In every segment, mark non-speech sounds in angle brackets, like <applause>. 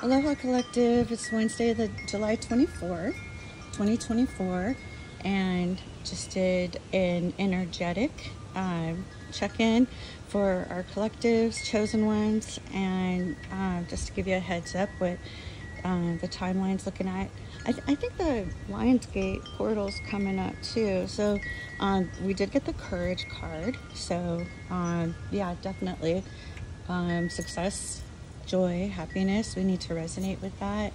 Aloha Collective. It's Wednesday, the July 24th, 2024, and just did an energetic um, check-in for our collectives, chosen ones, and uh, just to give you a heads up what uh, the timeline's looking at. I, th- I, think the Lionsgate portal's coming up too. So um, we did get the courage card. So um, yeah, definitely um, success joy, happiness. We need to resonate with that.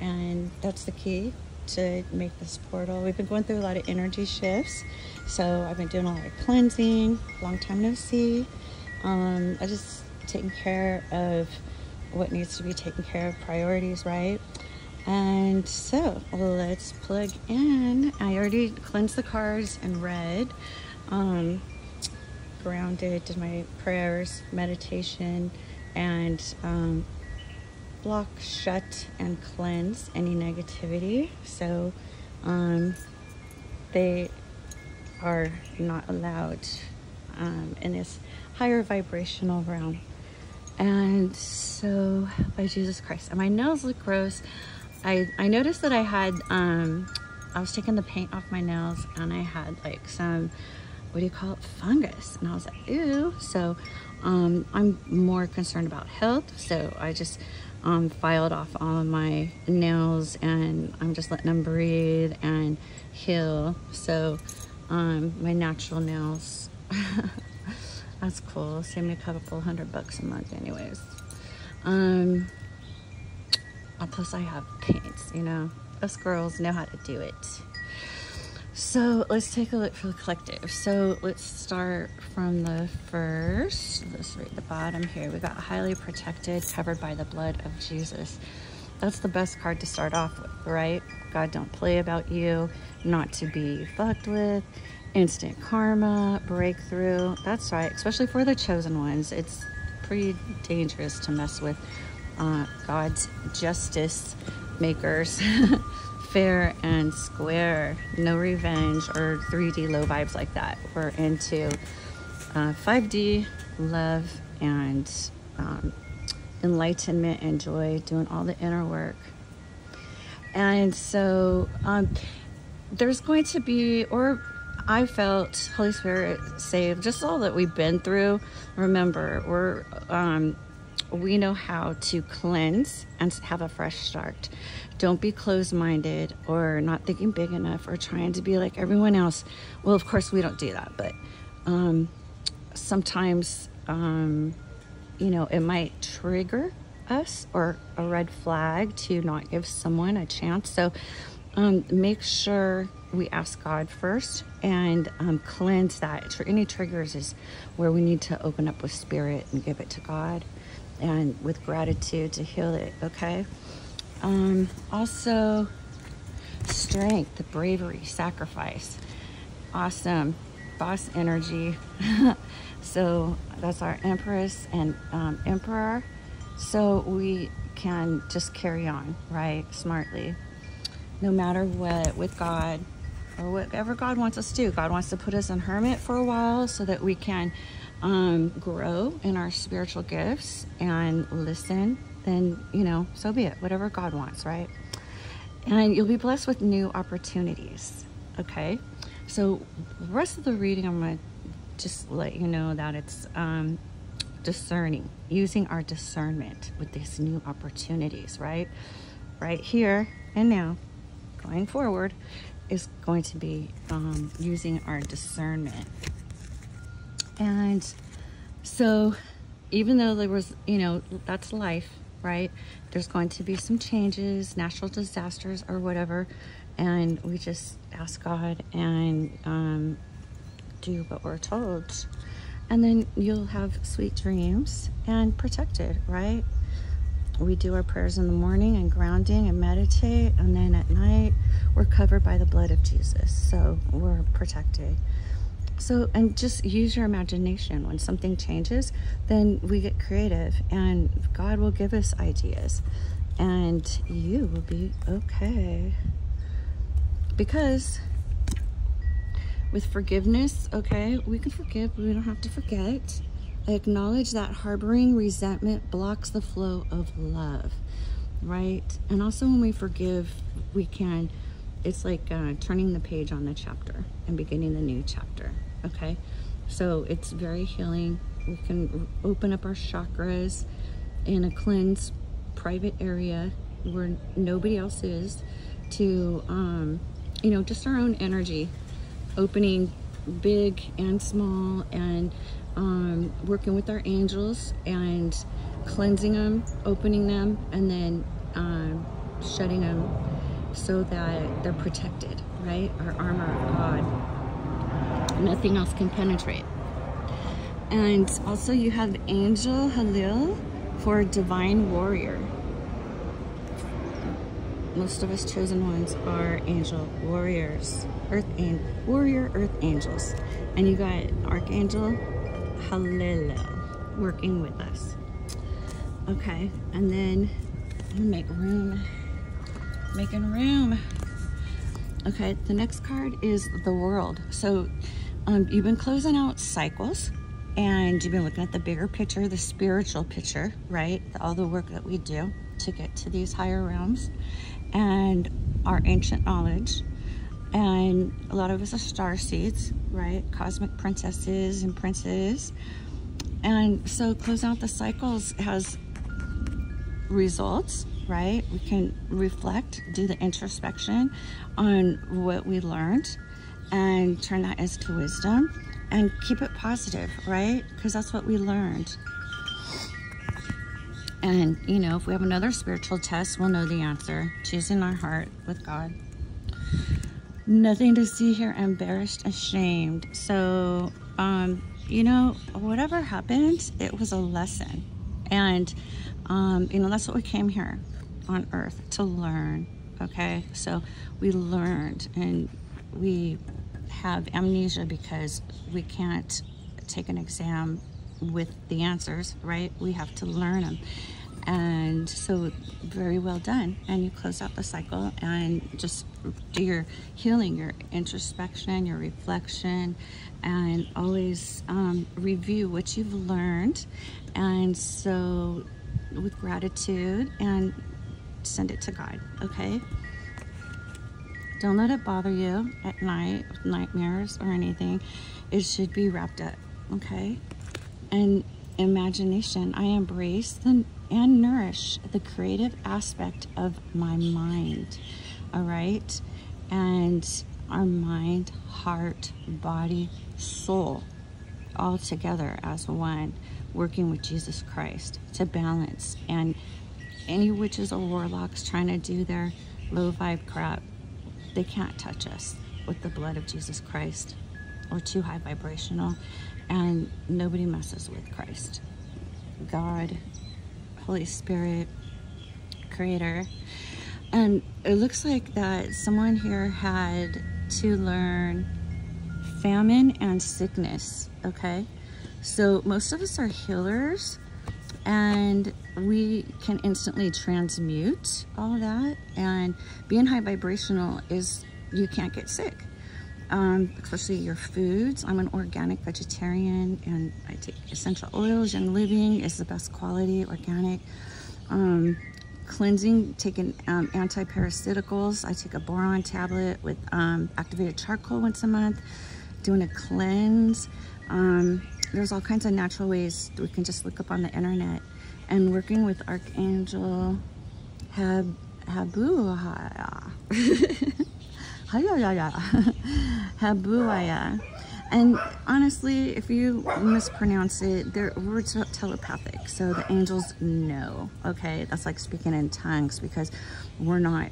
And that's the key to make this portal. We've been going through a lot of energy shifts. So I've been doing a lot of cleansing, long time no see. Um, I just taking care of what needs to be taken care of, priorities, right? And so let's plug in. I already cleansed the cards and read. Um, grounded, did my prayers, meditation, and um, block, shut, and cleanse any negativity. So um, they are not allowed um, in this higher vibrational realm. And so, by Jesus Christ, and my nails look gross. I, I noticed that I had, um, I was taking the paint off my nails and I had like some, what do you call it, fungus. And I was like, ew. So um, I'm more concerned about health, so I just um, filed off all of my nails and I'm just letting them breathe and heal. So um, my natural nails, <laughs> that's cool. Save me a couple hundred bucks a month anyways. Um, plus I have paints, you know. Us girls know how to do it. So let's take a look for the collective. So let's start from the first. Let's read the bottom here. We got highly protected, covered by the blood of Jesus. That's the best card to start off with, right? God don't play about you, not to be fucked with, instant karma, breakthrough. That's right, especially for the chosen ones. It's pretty dangerous to mess with uh, God's justice makers. <laughs> fair and square, no revenge or 3D low vibes like that. We're into uh, 5D love and um, enlightenment and joy, doing all the inner work. And so um, there's going to be, or I felt Holy Spirit save just all that we've been through. Remember, we're um, we know how to cleanse and have a fresh start. Don't be closed minded or not thinking big enough or trying to be like everyone else. Well, of course, we don't do that, but um, sometimes, um, you know, it might trigger us or a red flag to not give someone a chance. So um, make sure we ask God first and um, cleanse that. Any triggers is where we need to open up with spirit and give it to God and with gratitude to heal it, okay? Um, also, strength, bravery, sacrifice. Awesome. Boss energy. <laughs> so that's our Empress and um, Emperor. So we can just carry on, right? Smartly. No matter what, with God, or whatever God wants us to do. God wants to put us in hermit for a while so that we can um, grow in our spiritual gifts and listen, then, you know, so be it. Whatever God wants, right? And you'll be blessed with new opportunities. Okay. So, the rest of the reading, I'm going to just let you know that it's um, discerning, using our discernment with these new opportunities, right? Right here and now, going forward, is going to be um, using our discernment and so, even though there was, you know, that's life, right? There's going to be some changes, natural disasters or whatever. And we just ask God and um, do what we're told. And then you'll have sweet dreams and protected, right? We do our prayers in the morning and grounding and meditate. And then at night, we're covered by the blood of Jesus. So we're protected. So, and just use your imagination. When something changes, then we get creative, and God will give us ideas, and you will be okay. Because with forgiveness, okay, we can forgive, but we don't have to forget. I acknowledge that harboring resentment blocks the flow of love. right? And also when we forgive, we can, it's like uh, turning the page on the chapter and beginning the new chapter, okay? So it's very healing. We can open up our chakras in a cleanse private area where nobody else is to, um, you know, just our own energy, opening big and small and um, working with our angels and cleansing them, opening them, and then um, shutting them so that they're protected, right? Our armor of God. Nothing else can penetrate. And also you have Angel Halil for Divine Warrior. Most of us chosen ones are angel warriors, earth and warrior earth angels. And you got Archangel Halil working with us. Okay, and then make room, making room. Okay, the next card is the world. So um, you've been closing out cycles and you've been looking at the bigger picture, the spiritual picture, right? All the work that we do to get to these higher realms and our ancient knowledge. And a lot of us are star seeds, right? Cosmic princesses and princes. And so close out the cycles has results, right? We can reflect, do the introspection on what we learned and turn that into wisdom and keep it positive, right? Because that's what we learned. And, you know, if we have another spiritual test, we'll know the answer. Choosing our heart with God. Nothing to see here, embarrassed, ashamed. So, um, you know, whatever happened, it was a lesson. And, um, you know, that's what we came here on earth to learn. Okay. So we learned and we have amnesia because we can't take an exam with the answers, right? We have to learn them. And so, very well done. And you close out the cycle and just do your healing, your introspection, your reflection, and always um, review what you've learned. And so, with gratitude, and send it to God, okay? Don't let it bother you at night with nightmares or anything. It should be wrapped up, okay? And imagination, I embrace the, and nourish the creative aspect of my mind, all right? And our mind, heart, body, soul, all together as one, working with Jesus Christ to balance. And any witches or warlocks trying to do their low vibe crap, they can't touch us with the blood of Jesus Christ. We're too high vibrational and nobody messes with Christ. God, Holy Spirit, Creator. And it looks like that someone here had to learn famine and sickness, okay? So most of us are healers and we can instantly transmute all that and being high vibrational is you can't get sick. Um, especially your foods. I'm an organic vegetarian and i take essential oils and living is the best quality organic. Um, cleansing taking um, anti-parasiticals i take a boron tablet with um, activated charcoal once a month doing a cleanse. Um, there's all kinds of natural ways we can just look up on the internet and working with Archangel Hab Habuaya. <laughs> <laughs> Habuaya. And honestly, if you mispronounce it, they're words telepathic. So the angels know, okay? That's like speaking in tongues because we're not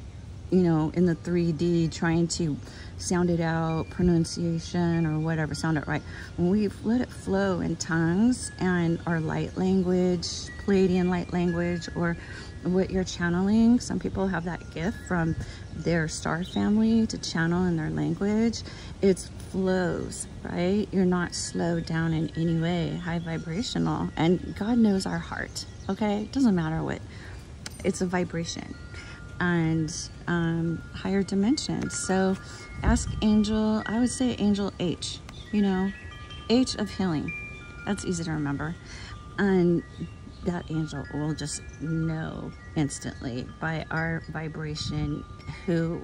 you know, in the 3D trying to sound it out, pronunciation or whatever, sound it right. When we let it flow in tongues and our light language, Pleiadian light language, or what you're channeling, some people have that gift from their star family to channel in their language. It flows, right? You're not slowed down in any way, high vibrational. And God knows our heart, okay? It doesn't matter what, it's a vibration and um, higher dimensions. So ask Angel, I would say Angel H, you know, H of healing. That's easy to remember. And that angel will just know instantly by our vibration who,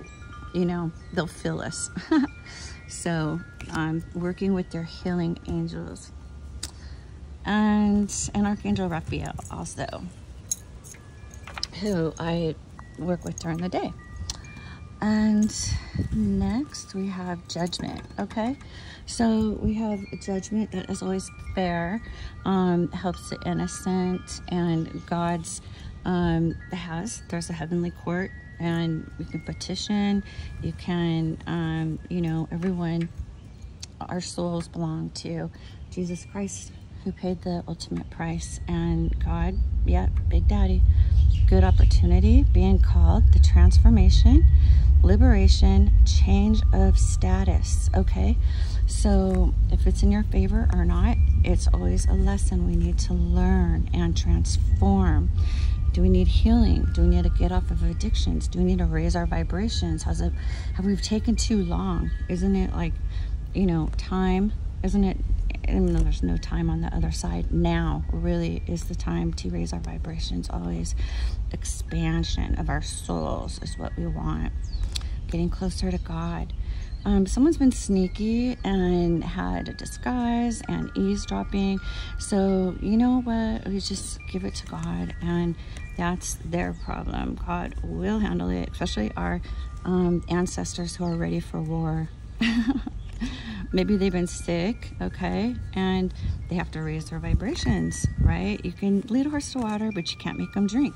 you know, they'll feel us. <laughs> so I'm working with their healing angels and an Archangel Raphael also, who I work with during the day. And next we have judgment, okay? So we have judgment that is always fair, um, helps the innocent, and God's um, has. There's a heavenly court, and you can petition. You can, um, you know, everyone, our souls belong to Jesus Christ, who paid the ultimate price, and God, yeah, Big Daddy. Good opportunity, being called, the transformation liberation, change of status, okay? So if it's in your favor or not, it's always a lesson we need to learn and transform. Do we need healing? Do we need to get off of addictions? Do we need to raise our vibrations? Has it have we taken too long? Isn't it like, you know, time? Isn't it even though there's no time on the other side, now really is the time to raise our vibrations. Always expansion of our souls is what we want getting closer to God. Um, someone's been sneaky and had a disguise and eavesdropping. So, you know what? We just give it to God, and that's their problem. God will handle it, especially our um, ancestors who are ready for war. <laughs> Maybe they've been sick, okay, and they have to raise their vibrations, right? You can lead a horse to water, but you can't make them drink.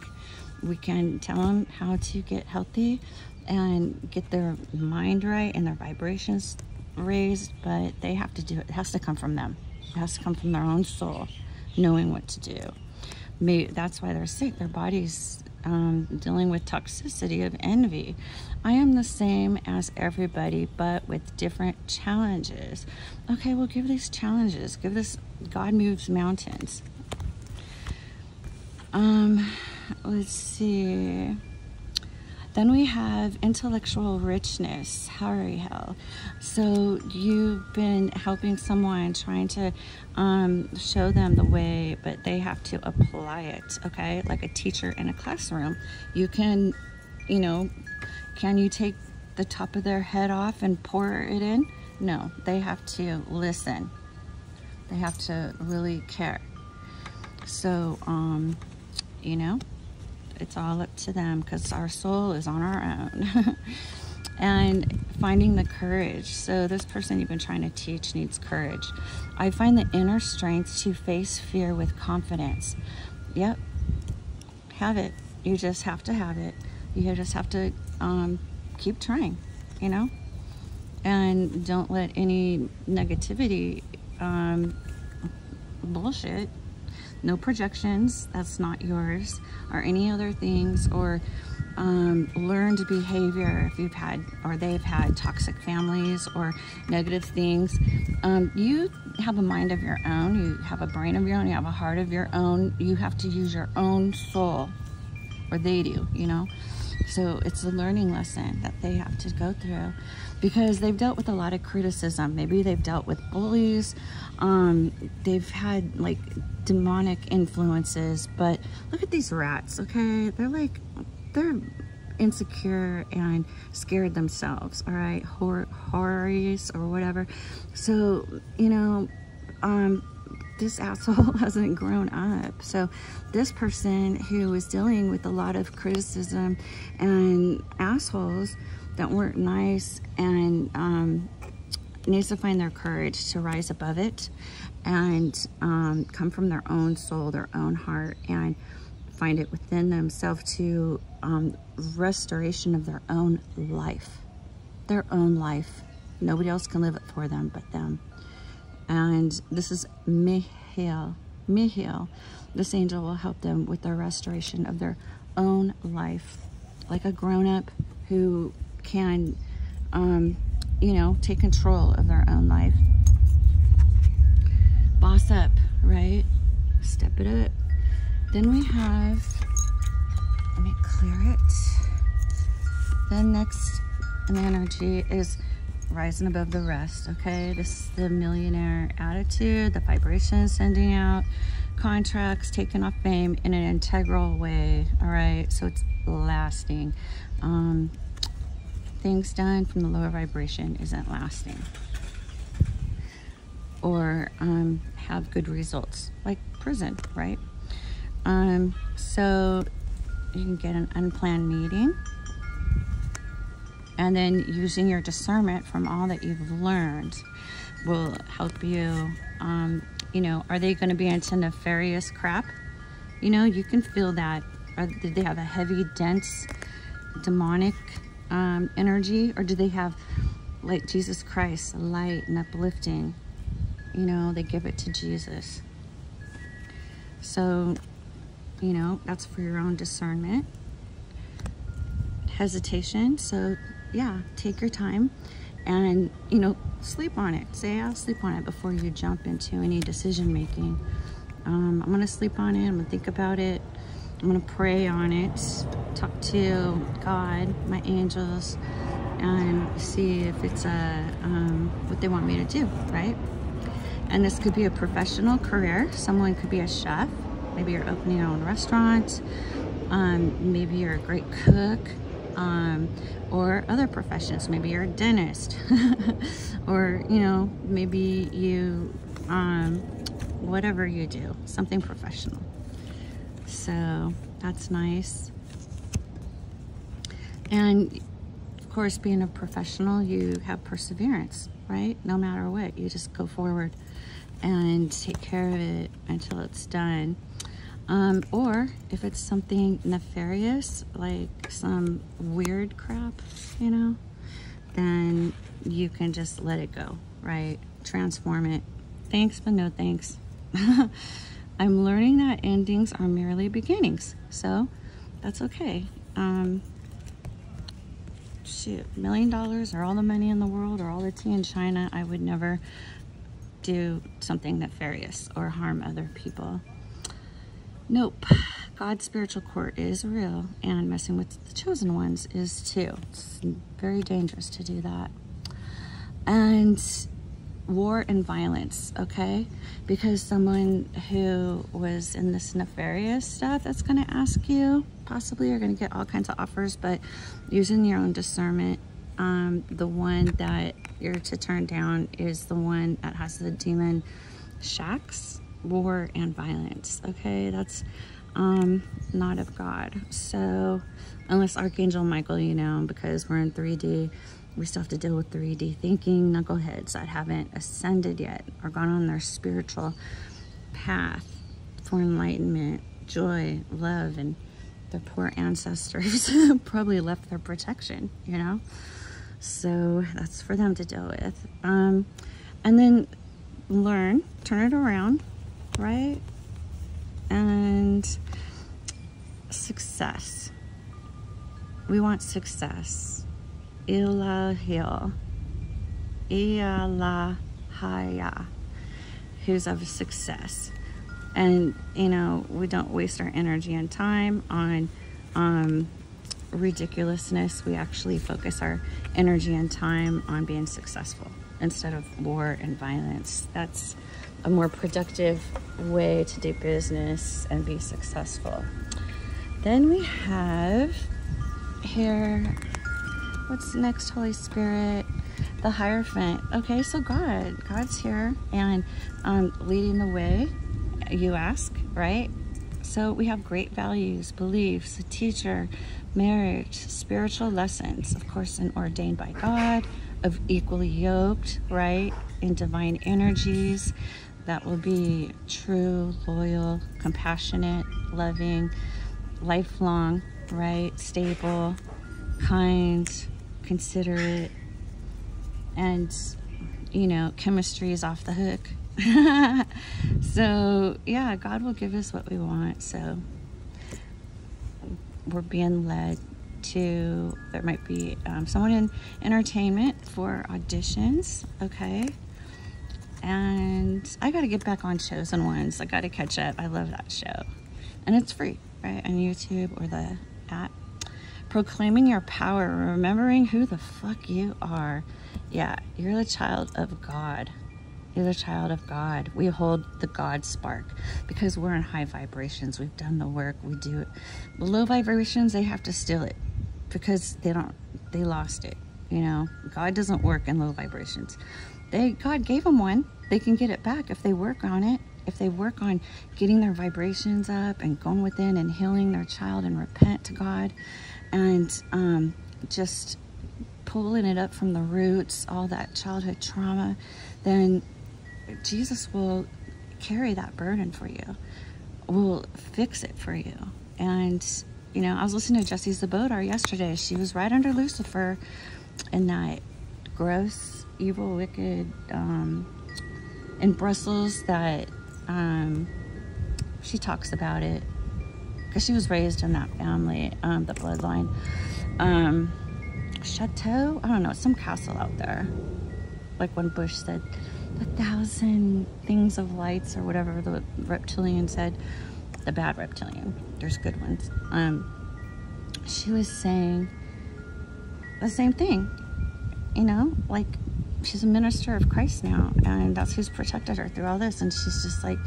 We can tell them how to get healthy and get their mind right and their vibrations raised, but they have to do it. It has to come from them. It has to come from their own soul, knowing what to do. Maybe that's why they're sick. Their body's um, dealing with toxicity of envy. I am the same as everybody, but with different challenges. Okay, well, give these challenges. Give this God moves mountains. Um, let's see. Then we have intellectual richness, How are you Hell. So you've been helping someone, trying to um, show them the way, but they have to apply it, okay? Like a teacher in a classroom. You can, you know, can you take the top of their head off and pour it in? No, they have to listen. They have to really care. So, um, you know, it's all up to them because our soul is on our own. <laughs> and finding the courage. So, this person you've been trying to teach needs courage. I find the inner strength to face fear with confidence. Yep, have it. You just have to have it. You just have to um, keep trying, you know? And don't let any negativity, um, bullshit, no projections, that's not yours, or any other things, or um, learned behavior if you've had or they've had toxic families or negative things. Um, you have a mind of your own, you have a brain of your own, you have a heart of your own. You have to use your own soul, or they do, you know. So it's a learning lesson that they have to go through because they've dealt with a lot of criticism. Maybe they've dealt with bullies. Um, they've had like demonic influences. But look at these rats, okay? They're like, they're insecure and scared themselves, all right? Hor horrors or whatever. So, you know, um, this asshole <laughs> hasn't grown up. So this person who was dealing with a lot of criticism and assholes that weren't nice and um, needs to find their courage to rise above it and um, come from their own soul, their own heart, and find it within themselves to um, restoration of their own life. Their own life. Nobody else can live it for them but them. And this is Mihail. Mihail. This angel will help them with their restoration of their own life. Like a grown-up who can, um, you know, take control of their own life. Boss up, right? Step it up. Then we have, let me clear it. Then next energy is rising above the rest, okay? This is the millionaire attitude, the vibration sending out, contracts, taking off fame in an integral way. All right, so it's lasting. Um, things done from the lower vibration isn't lasting or um, have good results, like prison, right? Um, so you can get an unplanned meeting and then using your discernment from all that you've learned will help you um, you know are they going to be into nefarious crap? You know you can feel that. Or did they have a heavy dense demonic um, energy? Or do they have like jesus christ light and uplifting? You know they give it to jesus. So you know that's for your own discernment. Hesitation. So yeah, take your time and, you know, sleep on it. Say, I'll sleep on it before you jump into any decision making. Um, I'm going to sleep on it. I'm going to think about it. I'm going to pray on it, talk to God, my angels, and see if it's a, um, what they want me to do, right? And this could be a professional career. Someone could be a chef. Maybe you're opening your own restaurant. Um, maybe you're a great cook um, or other professions. Maybe you're a dentist, <laughs> or you know, maybe you, um, whatever you do, something professional. So that's nice. And of course, being a professional, you have perseverance, right? No matter what, you just go forward and take care of it until it's done. Um, or if it's something nefarious, like some weird crap, you know, then you can just let it go, right? Transform it. Thanks, but no thanks. <laughs> I'm learning that endings are merely beginnings, so that's okay. Um, shoot, million dollars or all the money in the world or all the tea in China, I would never do something nefarious or harm other people. Nope. God's spiritual court is real, and messing with the chosen ones is too. It's very dangerous to do that. And war and violence, okay? Because someone who was in this nefarious stuff that's going to ask you, possibly you're going to get all kinds of offers, but using your own discernment, um, the one that you're to turn down is the one that has the demon shacks war and violence. Okay, that's um, not of God. So, unless Archangel Michael, you know, because we're in 3D, we still have to deal with 3D thinking knuckleheads that haven't ascended yet or gone on their spiritual path for enlightenment, joy, love, and their poor ancestors <laughs> probably left their protection, you know? So that's for them to deal with. Um, and then learn, turn it around, right? And success. We want success. Ilahil. Ialahaya. Who's of success. And, you know, we don't waste our energy and time on um, ridiculousness. We actually focus our energy and time on being successful instead of war and violence. That's a more productive way to do business and be successful. Then we have here, what's next, Holy Spirit? The Hierophant. Okay, so God, God's here and um, leading the way, you ask, right? So we have great values, beliefs, a teacher, marriage, spiritual lessons, of course, and ordained by God, of equally yoked, right? In divine energies, that will be true, loyal, compassionate, loving, lifelong, right? Stable, kind, considerate, and, you know, chemistry is off the hook. <laughs> so, yeah, God will give us what we want. So, we're being led to, there might be um, someone in entertainment for auditions, okay? And I got to get back on Chosen Ones. I got to catch up. I love that show. And it's free, right? On YouTube or the app. Proclaiming your power, remembering who the fuck you are. Yeah, you're the child of God. You're the child of God. We hold the God spark because we're in high vibrations. We've done the work, we do it. The low vibrations, they have to steal it because they don't, they lost it. You know, God doesn't work in low vibrations. They, God gave them one. They can get it back if they work on it. If they work on getting their vibrations up and going within and healing their child and repent to God and um, just pulling it up from the roots, all that childhood trauma, then Jesus will carry that burden for you, will fix it for you. And, you know, I was listening to Jessie Czebotar yesterday. She was right under Lucifer in that gross, evil, wicked, um, in Brussels that um, she talks about it because she was raised in that family, um, the bloodline. Um, chateau, I don't know, some castle out there. Like when Bush said, a thousand things of lights or whatever the reptilian said, the bad reptilian. There's good ones. Um, she was saying the same thing, you know, like she's a minister of Christ now, and that's who's protected her through all this. And she's just like,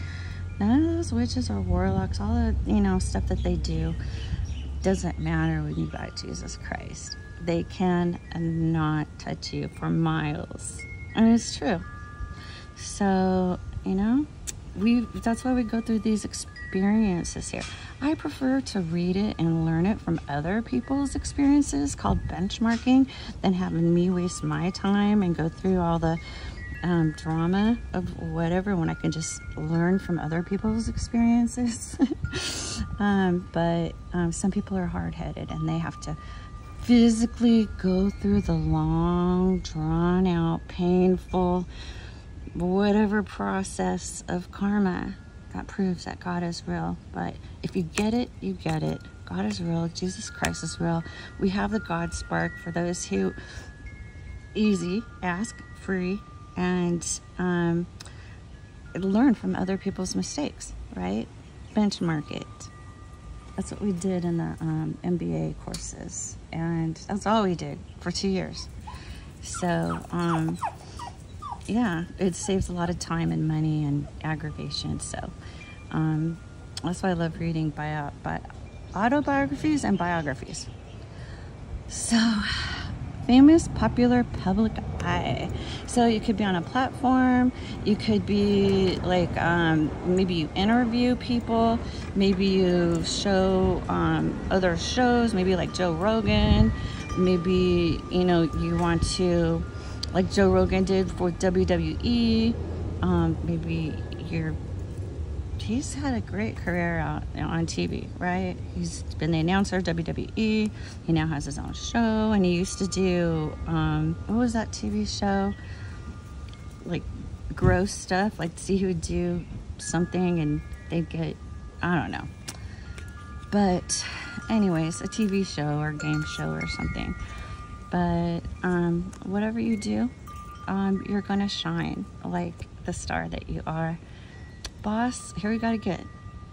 none of those witches or warlocks, all the you know stuff that they do, doesn't matter when you got Jesus Christ. They can not touch you for miles, and it's true. So you know, we that's why we go through these experiences here. I prefer to read it and learn it from other people's experiences called benchmarking than having me waste my time and go through all the um, drama of whatever when I can just learn from other people's experiences. <laughs> um, but um, some people are hard headed and they have to physically go through the long, drawn out, painful, whatever process of karma that proves that God is real. But if you get it, you get it. God is real. Jesus Christ is real. We have the God spark for those who easy, ask, free, and um, learn from other people's mistakes, right? Benchmark it. That's what we did in the um, MBA courses. And that's all we did for two years. So, um, yeah, it saves a lot of time and money and aggravation. So um, that's why I love reading bio, bio, autobiographies and biographies. So famous, popular, public eye. So you could be on a platform, you could be like, um, maybe you interview people, maybe you show um, other shows, maybe like Joe Rogan, maybe, you know, you want to like Joe Rogan did for WWE. Um, maybe you're he's had a great career out on TV, right? He's been the announcer of WWE. He now has his own show, and he used to do um, what was that TV show? Like gross stuff. Like see who would do something, and they'd get I don't know. But anyways, a TV show or game show or something. But um, whatever you do, um, you're to shine like the star that you are. Boss, here we got to get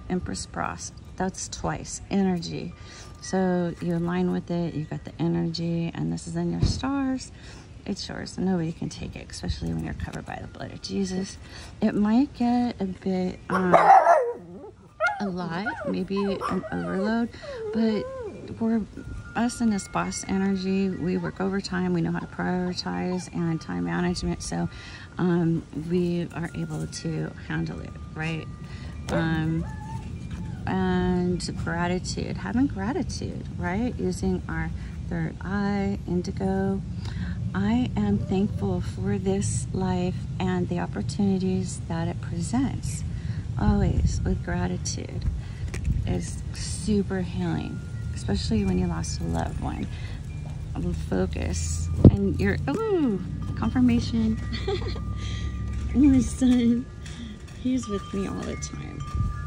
Empress Frost. That's twice. Energy. So you align with it, you got the energy, and this is in your stars. It's yours. Nobody can take it, especially when you're covered by the blood of Jesus. It might get a bit, um, a lot, maybe an overload, but we're us in this boss energy, we work overtime, we know how to prioritize and time management, so um, we are able to handle it, right? Um, and gratitude, having gratitude, right? Using our third eye, indigo. I am thankful for this life and the opportunities that it presents. Always with gratitude is super healing especially when you lost a loved one. Focus and your oh confirmation. <laughs> My son, he's with me all the time.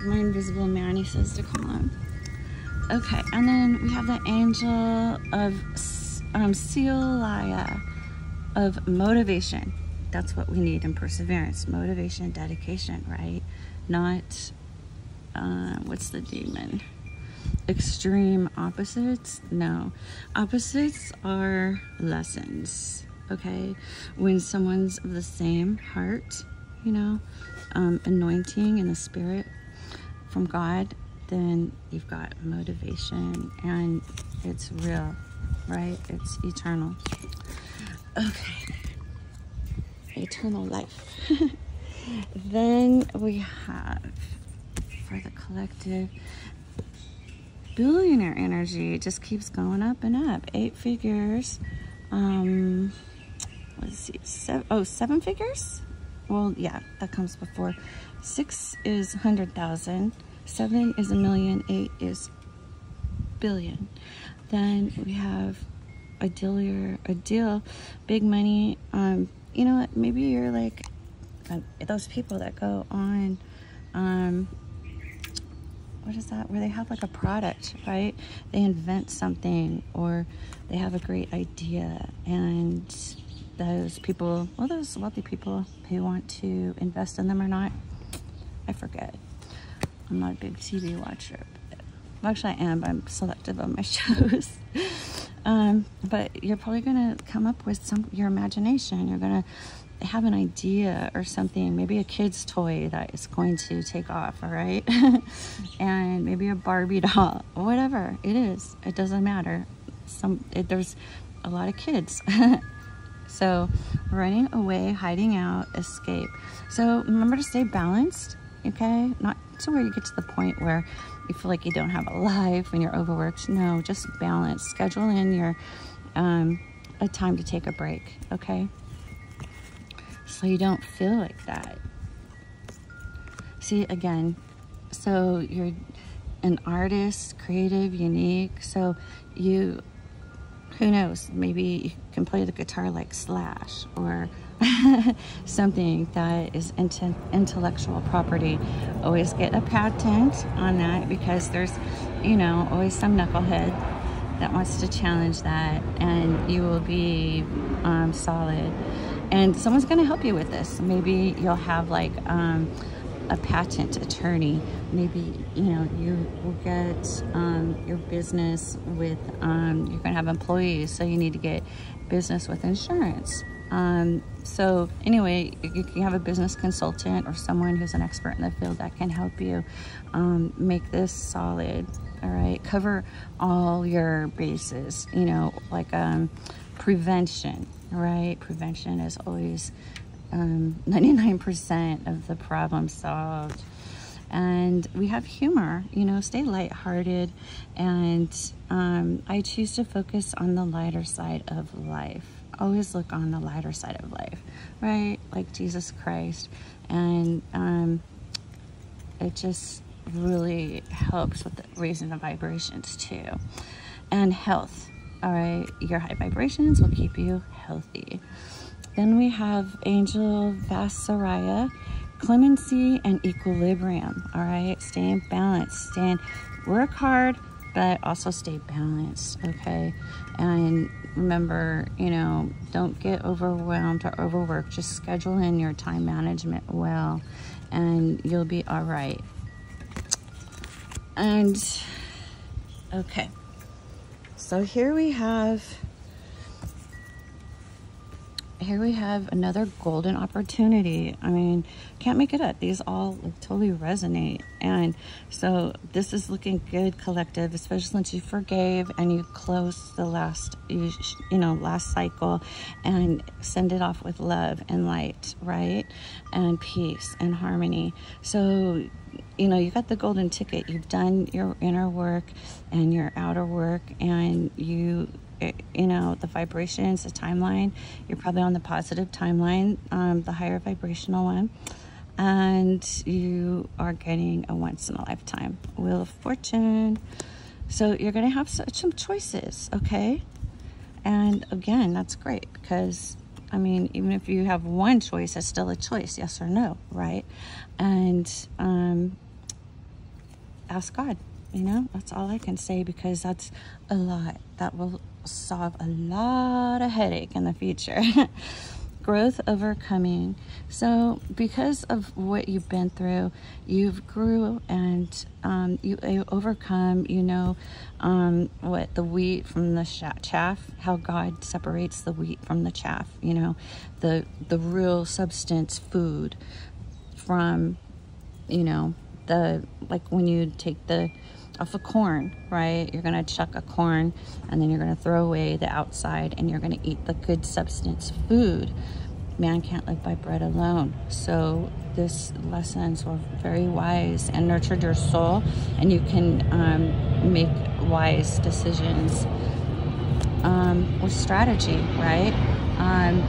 My invisible man, he says to call him. Okay, and then we have the angel of um, Celia of motivation. That's what we need in perseverance. Motivation, dedication, right? Not, uh, what's the demon? Extreme opposites. No, opposites are lessons. Okay, when someone's of the same heart, you know, um, anointing in the spirit from God, then you've got motivation and it's real, right? It's eternal. Okay. Eternal life. <laughs> then we have for the collective billionaire energy it just keeps going up and up. Eight figures um let's see seven, oh seven figures? Well yeah that comes before. Six is hundred thousand seven is a million eight is billion. Then we have a deal a deal big money um you know what maybe you're like uh, those people that go on um what is that where they have like a product right? They invent something or they have a great idea and those people well those wealthy people who want to invest in them or not i forget. I'm not a big tv watcher well, actually i am but i'm selective on my <laughs> shows. Um, but you're probably going to come up with some your imagination. You're going to have an idea or something, maybe a kid's toy that is going to take off, all right? <laughs> and maybe a Barbie doll, whatever it is, it doesn't matter. Some it, there's a lot of kids. <laughs> so running away, hiding out, escape. So remember to stay balanced, okay? Not to where you get to the point where you feel like you don't have a life when you're overworked. No, just balance. Schedule in your um, a time to take a break, okay? So you don't feel like that. See, again, so you're an artist, creative, unique, so you, who knows, maybe you can play the guitar like Slash or <laughs> something that is intellectual property. Always get a patent on that because there's, you know, always some knucklehead that wants to challenge that and you will be um, solid and someone's going to help you with this. Maybe you'll have like um, a patent attorney. Maybe you know you will get um, your business with um, you're going to have employees so you need to get business with insurance. Um, so anyway you can have a business consultant or someone who's an expert in the field that can help you um, make this solid all right? Cover all your bases you know like um, prevention right? Prevention is always 99% um, <laughs> of the problem solved. And we have humor, you know, stay lighthearted. And um, I choose to focus on the lighter side of life. Always look on the lighter side of life, right? Like Jesus Christ. And um, it just really helps with the raising the vibrations too. And health, all right? Your high vibrations will keep you healthy. Then we have Angel Vasaraya, clemency and equilibrium. All right, stay in balance, stay work hard, but also stay balanced. Okay, and remember, you know, don't get overwhelmed or overworked. Just schedule in your time management well, and you'll be all right. And okay, so here we have here we have another golden opportunity. I mean, can't make it up. These all like, totally resonate. And so this is looking good collective, especially since you forgave and you closed the last, you, you know, last cycle and send it off with love and light, right? And peace and harmony. So, you know, you got the golden ticket. You've done your inner work and your outer work and you you know, the vibrations, the timeline, you're probably on the positive timeline, um, the higher vibrational one. And you are getting a once in a lifetime Wheel of Fortune. So you're going to have some choices, okay? And again, that's great because, I mean, even if you have one choice, it's still a choice, yes or no, right? And um, ask God, you know, that's all I can say because that's a lot. That will solve a lot of headache in the future. <laughs> Growth overcoming. So, because of what you've been through, you've grew and um, you, you, overcome. You know um, what the wheat from the chaff. How God separates the wheat from the chaff. You know the the real substance food from, you know, the like when you take the off a corn, right? You're gonna chuck a corn and then you're gonna throw away the outside and you're gonna eat the good substance food. Man can't live by bread alone. So this lessons were very wise and nurtured your soul and you can um, make wise decisions um, with strategy, right? Um,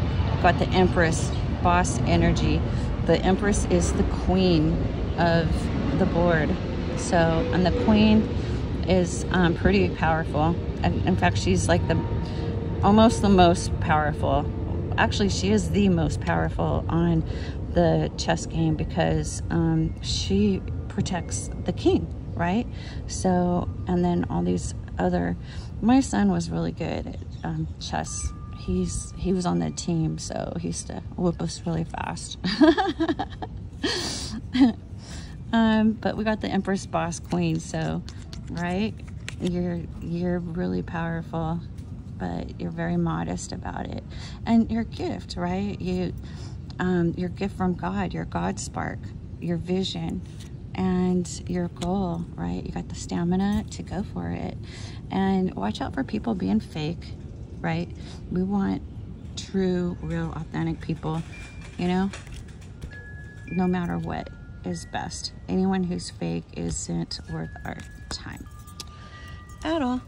got the Empress, boss energy. The Empress is the queen of the board. So, and the queen is um, pretty powerful. And in fact, she's like the almost the most powerful. Actually, she is the most powerful on the chess game because um, she protects the king, right? So, and then all these other. My son was really good at um, chess. He's he was on the team, so he used to whoop us really fast. <laughs> Um, but we got the Empress Boss Queen, so, right? You're, you're really powerful, but you're very modest about it. And your gift, right? You, um, your gift from God, your God spark, your vision, and your goal, right? You got the stamina to go for it. And watch out for people being fake, right? We want true, real, authentic people, you know, no matter what is best. Anyone who's fake isn't worth our time at all.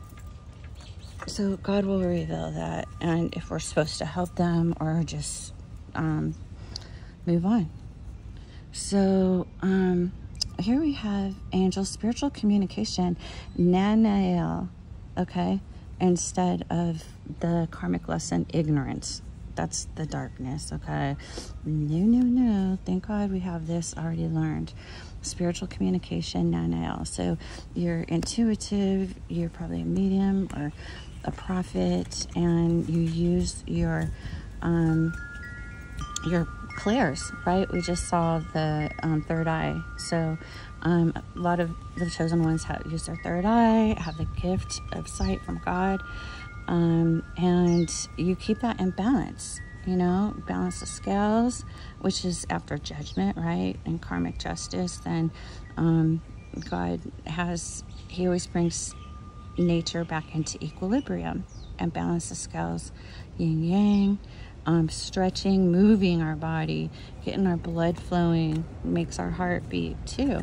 So God will reveal that, and if we're supposed to help them or just um, move on. So um, here we have angel spiritual communication, Nanael, okay, instead of the karmic lesson ignorance that's the darkness, okay? No, no, no. Thank God we have this already learned. Spiritual communication, Nanael. So you're intuitive, you're probably a medium or a prophet, and you use your um, your clairs, right? We just saw the um, third eye. So um, a lot of the chosen ones have used their third eye, have the gift of sight from God um, and you keep that in balance you know balance the scales which is after judgment right and karmic justice then um, god has he always brings nature back into equilibrium and balance the scales yin yang um, stretching moving our body getting our blood flowing makes our heart beat too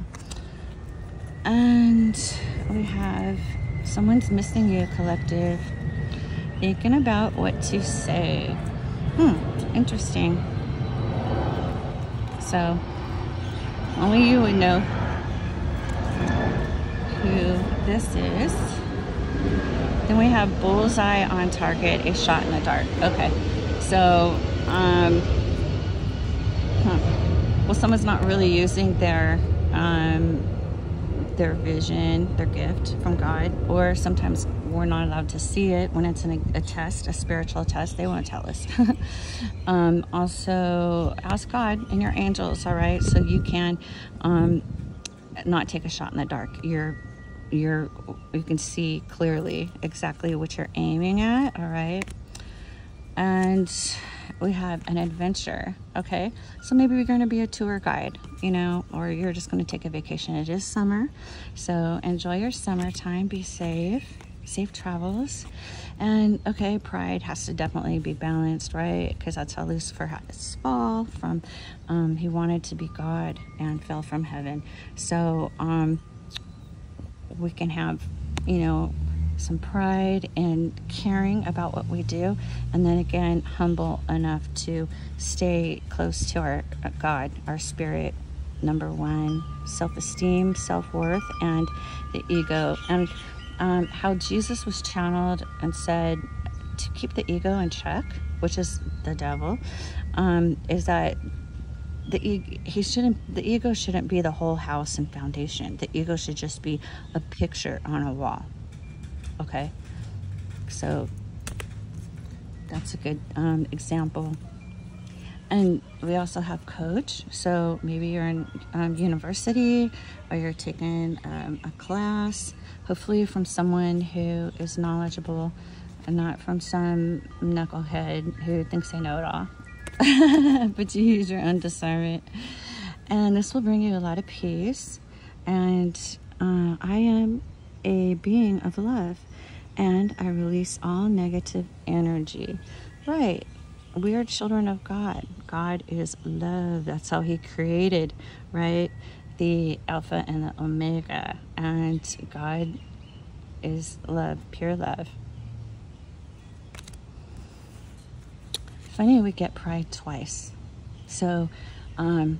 and we have someone's missing you collective thinking about what to say. Hmm, interesting. So, only you would know who this is. Then we have bullseye on target, a shot in the dark. Okay, so, um, huh. well, someone's not really using their, um, their vision, their gift from God, or sometimes we're not allowed to see it when it's in a, a test, a spiritual test. They won't tell us. <laughs> um, also, ask God and your angels, all right? So you can um, not take a shot in the dark. You're you're you can see clearly exactly what you're aiming at all right and we have an adventure okay so maybe you're going to be a tour guide you know or you're just going to take a vacation it is summer so enjoy your summertime be safe safe travels. And okay, pride has to definitely be balanced, right? Because that's how Lucifer had his fall from. Um, he wanted to be God and fell from heaven. So um, we can have, you know, some pride and caring about what we do, and then again, humble enough to stay close to our God, our spirit. Number one, self esteem, self worth, and the ego. And um, how Jesus was channeled and said to keep the ego in check, which is the devil, um, is that the he shouldn't the ego shouldn't be the whole house and foundation. The ego should just be a picture on a wall. Okay, so that's a good um, example. And we also have coach. So maybe you're in um, university or you're taking um, a class hopefully from someone who is knowledgeable and not from some knucklehead who thinks they know it all. <laughs> but you use your own discernment. And this will bring you a lot of peace. And uh, I am a being of love. And I release all negative energy. Right. We are children of God. God is love. That's how He created, right? The Alpha and the Omega. And God is love, pure love. Funny, we get pride twice. So, um,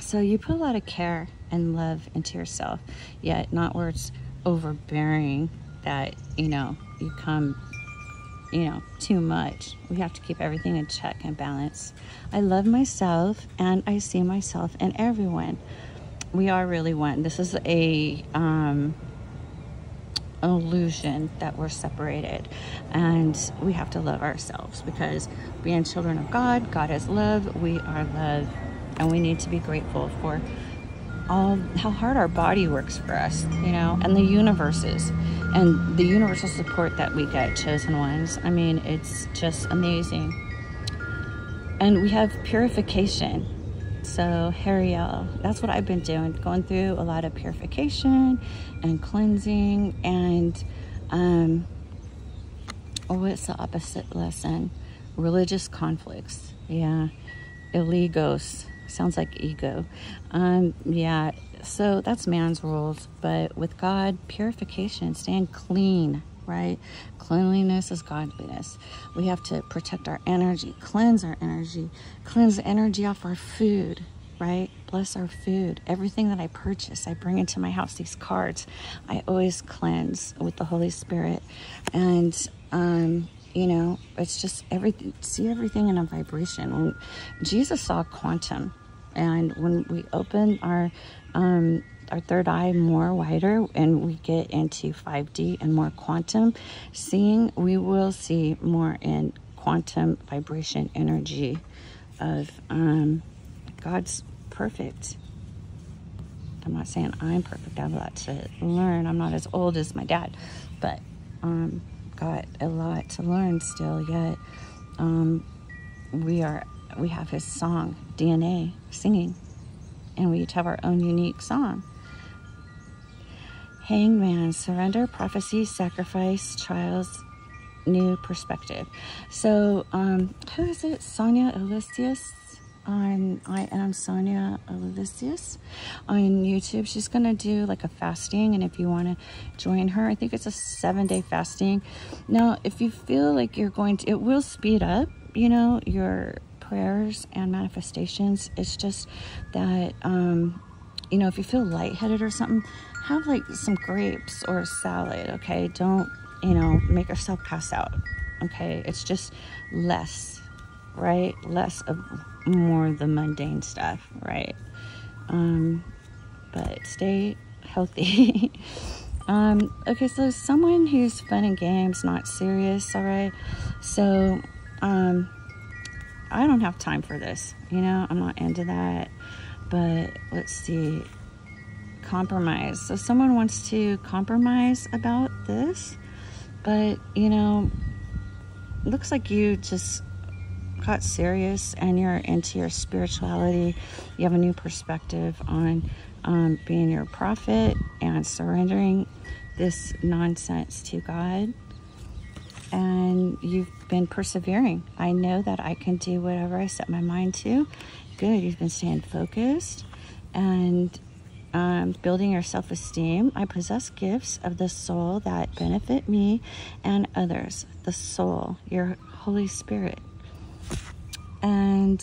so you put a lot of care and love into yourself, yet not where it's overbearing that, you know, you come, you know, too much. We have to keep everything in check and balance. I love myself and I see myself in everyone. We are really one. This is a, um, illusion that we're separated and we have to love ourselves because being children of God, God is love, we are love and we need to be grateful for all how hard our body works for us, you know, and the universes and the universal support that we get, chosen ones. I mean, it's just amazing. And we have purification. So, Hariel, that's what I've been doing, going through a lot of purification and cleansing. And, um, oh, what's the opposite lesson? Religious conflicts. Yeah. Illegos sounds like ego. Um, yeah, so that's man's rules. But with God, purification, staying clean, right? Cleanliness is godliness. We have to protect our energy, cleanse our energy, cleanse the energy off our food, right? Bless our food. Everything that I purchase, I bring into my house, these cards, I always cleanse with the Holy Spirit. And, um, you know, it's just everything, see everything in a vibration. When Jesus saw quantum, and when we open our um, our third eye more wider and we get into 5D and more quantum seeing, we will see more in quantum vibration energy of um, God's perfect. I'm not saying I'm perfect. I have a lot to learn. I'm not as old as my dad, but um, got a lot to learn still. Yet um, we are we have his song, DNA, singing, and we each have our own unique song. Hangman, surrender, prophecy, sacrifice, trials, new perspective. So, um, who is it? Sonia Elysius on I am Sonia Elysius on YouTube. She's gonna do like a fasting, and if you want to join her, I think it's a seven day fasting. Now, if you feel like you're going to, it will speed up, you know, your prayers and manifestations. It's just that, um, you know, if you feel lightheaded or something, have like some grapes or a salad, okay? Don't, you know, make yourself pass out, okay? It's just less, right? Less of more the mundane stuff, right? Um, but stay healthy. <laughs> um, okay, so someone who's fun and games, not serious, all right? So, um, I don't have time for this. You know, I'm not into that. But let's see. Compromise. So someone wants to compromise about this, but you know, looks like you just got serious and you're into your spirituality. You have a new perspective on um, being your prophet and surrendering this nonsense to God and you've been persevering. I know that I can do whatever I set my mind to. Good. You've been staying focused and um, building your self esteem. I possess gifts of the soul that benefit me and others. The soul, your Holy Spirit. And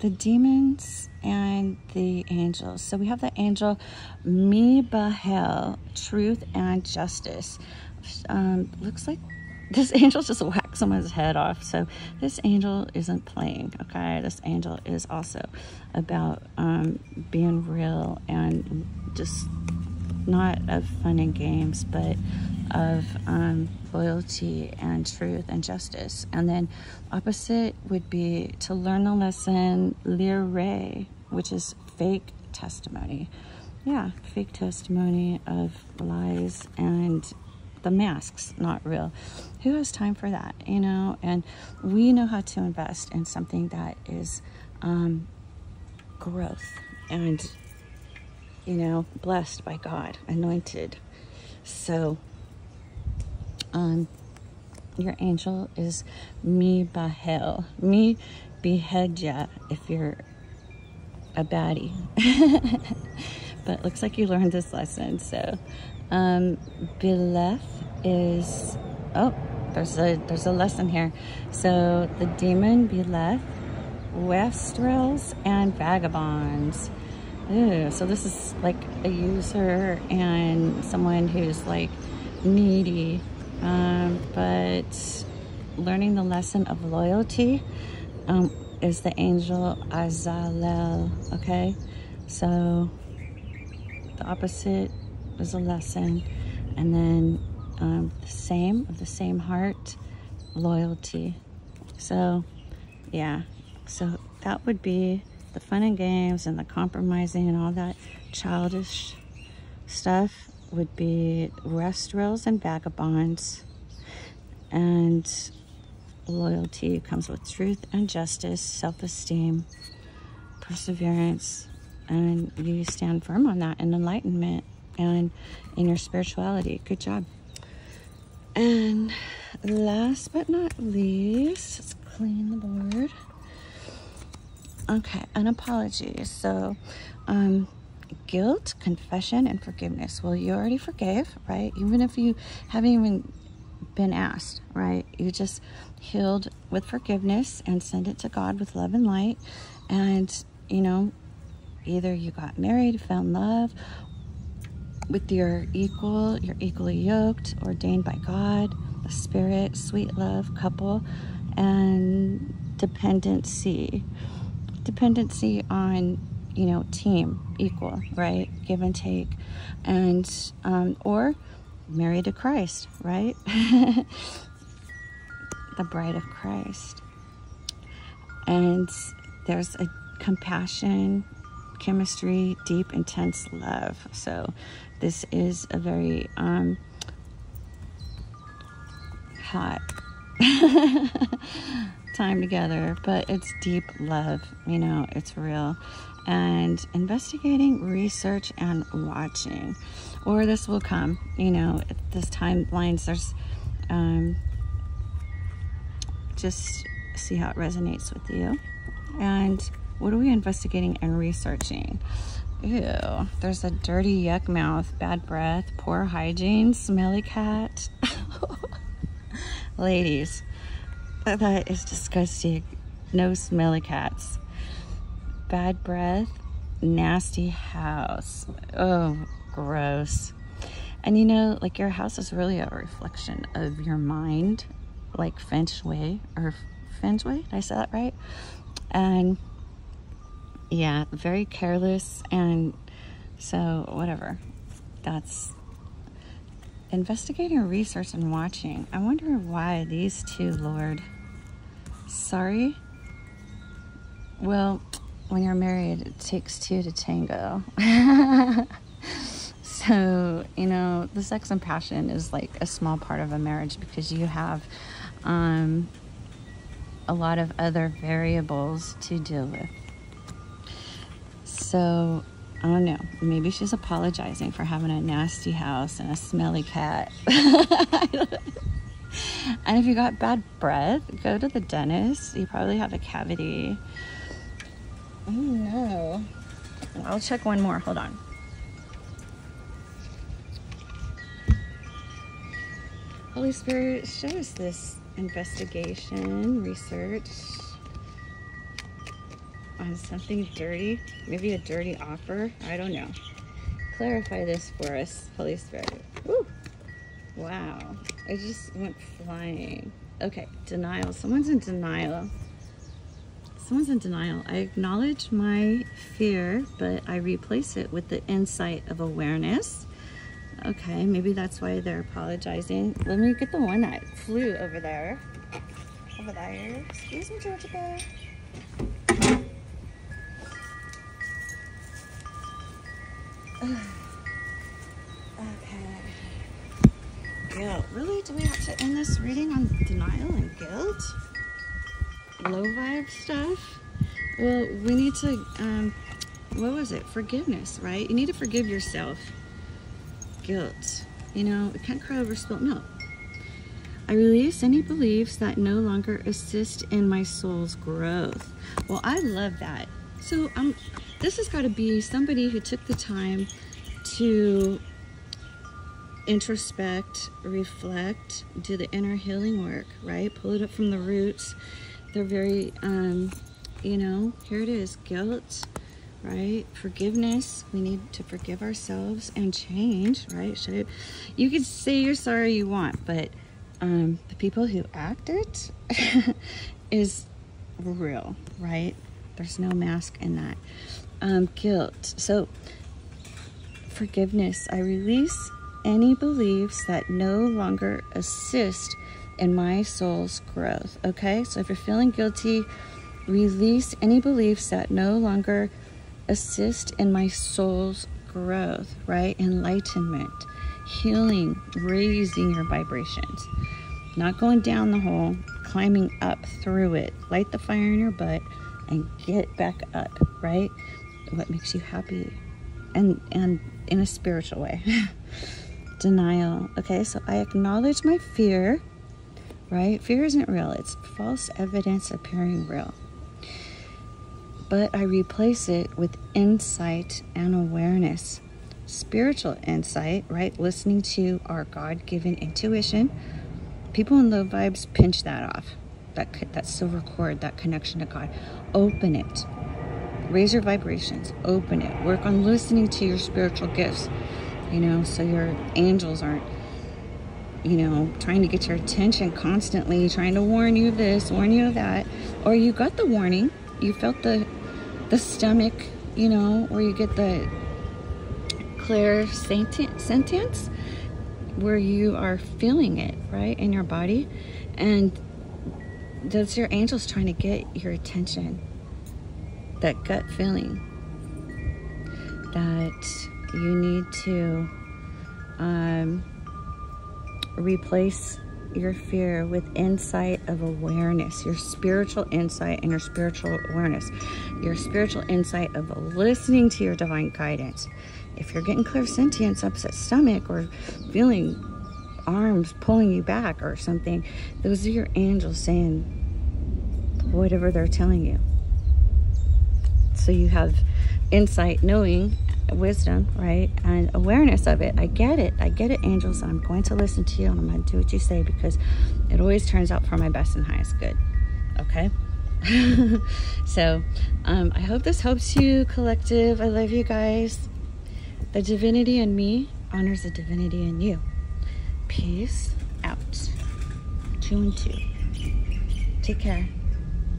the demons and the angels. So we have the angel Mibahel, truth and justice um, looks like this <laughs> angel just whacked someone's head off. So this angel isn't playing, okay? This angel is also about um, being real and just not of fun and games, but of um, loyalty and truth and justice. And then opposite would be to learn the lesson lire, which is fake testimony. Yeah, fake testimony of lies and the masks not real who has time for that you know and we know how to invest in something that is um, growth and, you know, blessed by God, anointed. So, um, your angel is Mi Bahel. Mi Behedja if you're a baddie. <laughs> but looks like you learned this lesson. So, um, Bileth is, oh, there's a, there's a lesson here. So the demon Bileth, Westrels, and Vagabonds. Ew, so this is like a user and someone who's like needy, um, but learning the lesson of loyalty um, is the angel Azalel, okay? So the opposite is a lesson. And then um, the same, of the same heart, loyalty. So, yeah. So that would be the fun and games and the compromising and all that childish stuff would be Westrels and vagabonds. And loyalty comes with truth and justice, self-esteem, perseverance, and you stand firm on that and enlightenment and in your spirituality. Good job. And last but not least, let's clean the board. Okay, an apology. So, um, guilt, confession, and forgiveness. Well, you already forgave, right? Even if you haven't even been asked, right? You just healed with forgiveness and send it to God with love and light. And, you know, either you got married, found love, with your equal, you're equally yoked, ordained by God, the Spirit, sweet love couple, and dependency. Dependency on, you know, team, equal, right? Give and take. And, um, or married to Christ, right? <laughs> the bride of Christ. And there's a compassion, chemistry, deep, intense love. So this is a very um, hot <laughs> time together, but it's deep love, you know, it's real. And investigating, research, and watching. Or this will come, you know, this timelines, there's um, just see how it resonates with you. And what are we investigating and researching? Ew, there's a dirty yuck mouth, bad breath, poor hygiene, smelly cat. <laughs> Ladies, that is disgusting. No smelly cats. Bad breath, nasty house. Oh, gross. And you know, like your house is really a reflection of your mind, like feng shui or feng shui. Did I say that right? And yeah, very careless. And so, whatever. That's investigating, research, and watching. I wonder why these two, Lord. Sorry. Well, when you're married, it takes two to tango. <laughs> so, you know, the sex and passion is like a small part of a marriage because you have um, a lot of other variables to deal with. So, I don't know. Maybe she's apologizing for having a nasty house and a smelly cat. <laughs> and if you got bad breath, go to the dentist. You probably have a cavity. Oh no. I'll check one more. Hold on. Holy Spirit, show us this investigation, research on something dirty, maybe a dirty offer. I don't know. Clarify this for us, Holy Spirit. Ooh, wow, I just went flying. Okay, denial. Someone's in denial. Someone's in denial. I acknowledge my fear, but I replace it with the insight of awareness. Okay, maybe that's why they're apologizing. Let me get the one that flew over there. Over there. Excuse me, Georgia <sighs> okay. Guilt. Really? Do we have to end this reading on denial and guilt? Low vibe stuff? Well, we need to, um, what was it? Forgiveness, right? You need to forgive yourself. Guilt. You know, you can't cry over spilt milk. I release any beliefs that no longer assist in my soul's growth. Well, I love that. So um, this has got to be somebody who took the time to introspect, reflect, do the inner healing work, right? Pull it up from the roots. They're very, um, you know, here it is guilt, right? Forgiveness. We need to forgive ourselves and change, right? Should you could say you're sorry you want, but um, the people who act it <laughs> is real, right? There's no mask in that. Um, guilt. So, forgiveness. I release any beliefs that no longer assist in my soul's growth. Okay, so if you're feeling guilty, release any beliefs that no longer assist in my soul's growth, right? Enlightenment, healing, raising your vibrations, not going down the hole, climbing up through it. Light the fire in your butt and get back up, right? What makes you happy and and in a spiritual way. <laughs> denial. Okay, so I acknowledge my fear, right? Fear isn't real, it's false evidence appearing real. But I replace it with insight and awareness. Spiritual insight, right? Listening to our God given intuition. People in low vibes pinch that off, that, that silver cord, that connection to God. Open it. Raise your vibrations. Open it. Work on listening to your spiritual gifts you know, so your angels aren't, you know, trying to get your attention constantly, trying to warn you of this, warn you of that, or you got the warning, you felt the the stomach, you know, or you get the clairsentience where you are feeling it, right, in your body, and those your angels trying to get your attention. That gut feeling. That you need to um, replace your fear with insight of awareness, your spiritual insight and your spiritual awareness, your spiritual insight of listening to your divine guidance. If you're getting clairsentience, upset stomach, or feeling arms pulling you back or something, those are your angels saying whatever they're telling you. So you have insight, knowing wisdom, right? And awareness of it. I get it. I get it, angels. I'm going to listen to you and I'm going to do what you say because it always turns out for my best and highest good. Okay? <laughs> so um, I hope this helps you, collective. I love you guys. The divinity in me honors the divinity in you. Peace out. Two and two. Take care.